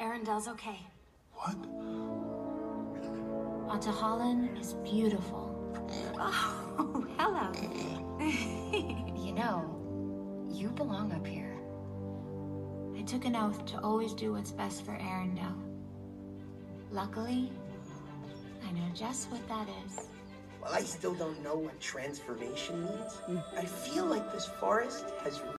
Arendelle's okay. What? Ahtohallan is beautiful. Oh, hello. You know, you belong up here. I took an oath to always do what's best for Arendelle. Luckily, I know just what that is. Well, I still don't know what transformation means. I feel like this forest has